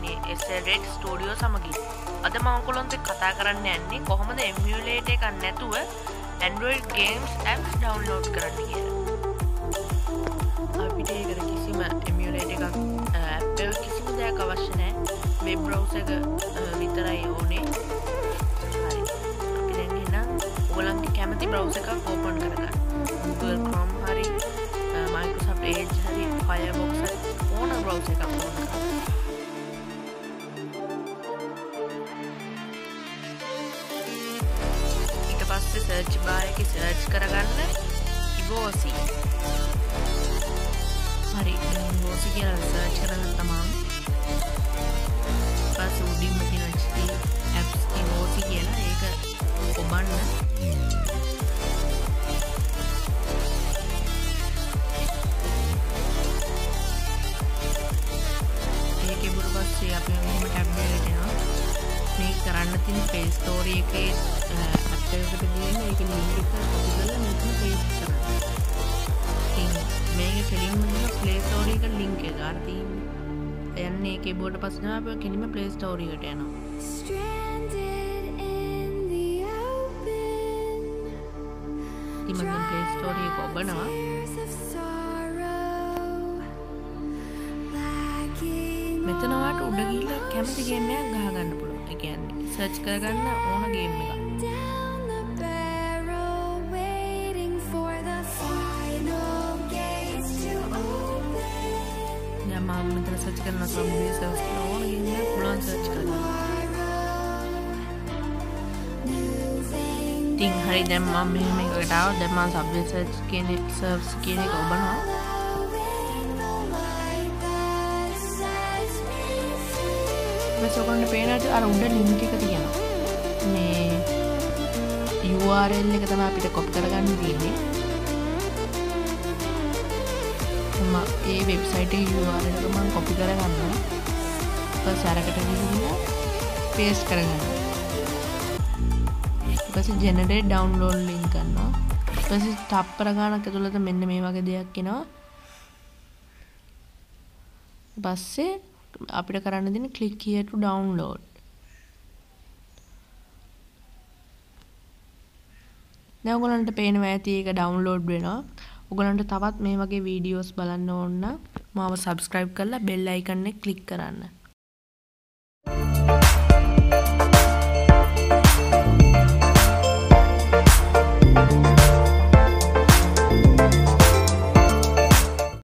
මේ SLRED studio සමගින්. අද මංකොලොන්ත කතා කරන්න යන්නේ කොහොමද එමියලේට එකක් නැතුව Android ගේම්ස් ඇප් ඩවන්ලෝඩ් කරන්න කියලා. අපිට ඒකට කිසිම එමියලේට එකක් ඇ කිසිම දෙයක් අවශ්‍ය නෑ වෙබ් බ්‍රවස එක විතරයි ඕනේ. හරි. අපි දැන්නම් ඔගලන්ගේ කැමති බ්‍රවස එකක් ඕපන් කරගන්න. Google Chrome හරි Microsoft Edge හරි Firefox ඕන බ්‍රවස එකක් ඕන කරන්න පස්සේ සර්ච් බායක සර්ච් කරගන්න ඉබෝසි හරි බෝසි කියලා සර්ච් කරන්න තමන් කරන්න තින පේස්තෝරිය එකේ ඇත්තකට ලින්ක් එක කොපි කරලා මෙතන පේස්ට් කරන්න. මේක කෙලින්ම ගිහලා ප්ලේ ස්ටෝර් එක එක අර තියෙන්නේ. යන්නේ ඒකේ බෝඩ පස්සේ අපි කෙලින්ම ප්ලේ ස්ටෝර් එකට යනවා. ඉතින් මම ප්ලේ ස්ටෝර් එක ඔබනවා. මෙතන වාට උඩ ගිහිල්ලා කැමති එකක් ගහගන්න පුළුවන්. කියන්නේ සර්ච් කරගන්න ඕන ගේම් එකක්. මම මෙතන සර්ච් කරන සම්බේ සර්ච් කරන ඕන ගේම් එකක් පුළුවන් සර්ච් කරගන්න. ඉතින් හරි දැන් මම මෙහෙම මම සබ්වේ සර්ච් කියන සර්ච් කියන එක ඔබනවා. ඊපස්සේ ඔයගොල්ලන්ට පේනට අර උඩ ලින්ක් එක තියෙනවා. මේ URL එක තමයි අපිට කොපි කරගන්න තියෙන්නේ. ඒ වෙබ්සයිට URL එක මම කොපි කරගන්නවා. ඊපස් අරකට ගිහිල්ලා පේස්ට් කරගන්නවා. ඊපස්සේ generate download link කරනවා. ඊපස්සේ තප්පර ගානක් ඇතුළත මෙන්න මේ වගේ දෙයක් එනවා. පස්සේ අපිට කරන්න දෙන click here to download. දැන් ඔයගලන්ට පේනවා ඇති ඒක ඩවුන්ලෝඩ් වෙනවා. ඔගලන්ට තවත් මේ වගේ වීඩියෝස් බලන්න ඕන්න මාව සබස්ක්‍රයිබ් කරලා බෙල් අයිකන් එක ක්ලික් කරන්න.